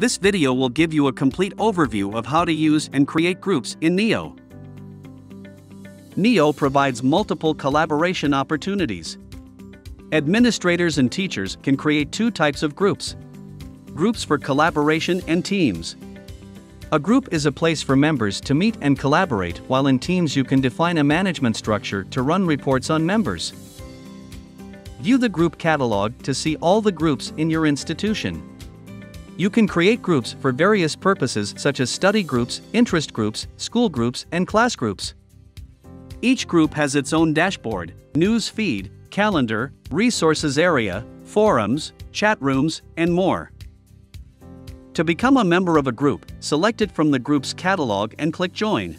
This video will give you a complete overview of how to use and create groups in Neo. Neo provides multiple collaboration opportunities. Administrators and teachers can create two types of groups groups for collaboration and teams. A group is a place for members to meet and collaborate, while in teams, you can define a management structure to run reports on members. View the group catalog to see all the groups in your institution. You can create groups for various purposes such as study groups, interest groups, school groups, and class groups. Each group has its own dashboard, news feed, calendar, resources area, forums, chat rooms, and more. To become a member of a group, select it from the group's catalog and click Join.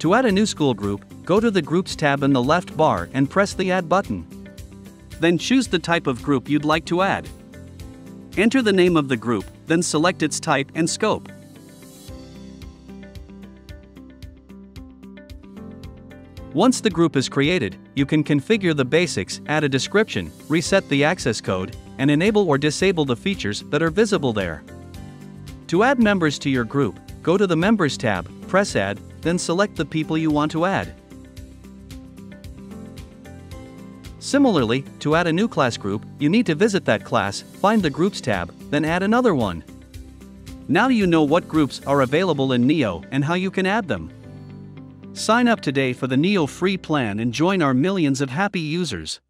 To add a new school group, go to the Groups tab in the left bar and press the Add button. Then choose the type of group you'd like to add. Enter the name of the group, then select its type and scope. Once the group is created, you can configure the basics, add a description, reset the access code, and enable or disable the features that are visible there. To add members to your group, go to the Members tab, press Add, then select the people you want to add. Similarly, to add a new class group, you need to visit that class, find the Groups tab, then add another one. Now you know what groups are available in Neo and how you can add them. Sign up today for the Neo free plan and join our millions of happy users.